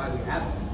why we have them.